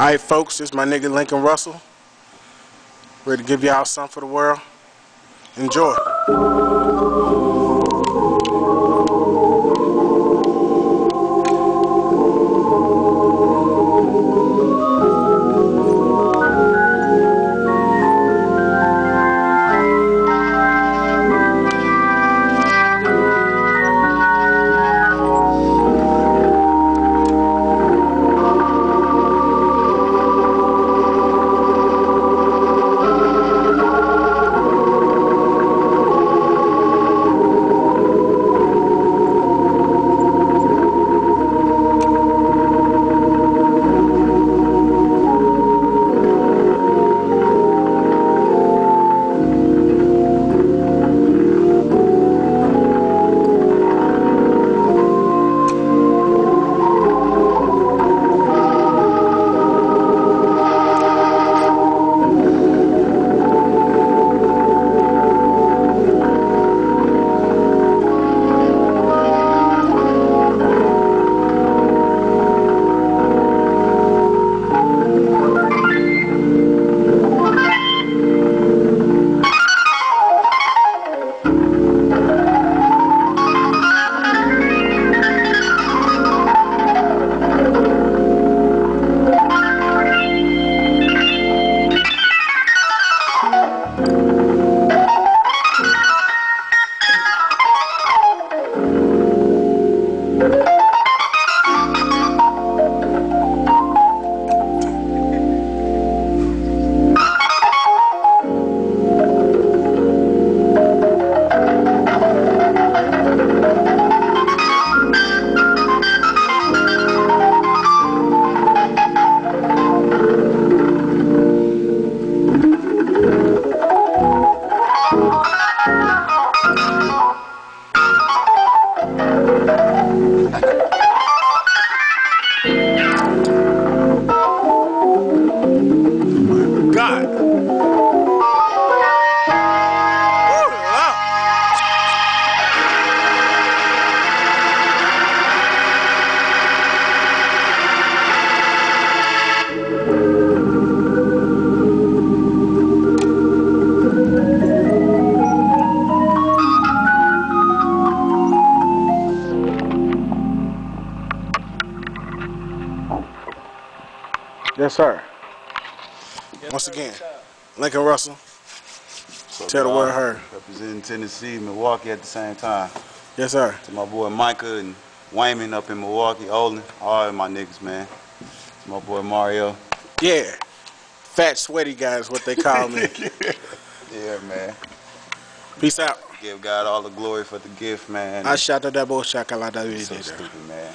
Alright folks, this my nigga Lincoln Russell. Ready to give y'all something for the world. Enjoy. Yes, sir. Yes, Once sir, again, Lincoln Russell. So Tell the world heard. Representing Tennessee, Milwaukee at the same time. Yes, sir. To my boy Micah and Wayman up in Milwaukee, Olin, all my niggas, man. To my boy Mario. Yeah. Fat sweaty guy is what they call me. yeah, man. Peace out. Give God all the glory for the gift, man. I shot at that bullshit like that. So stupid, man.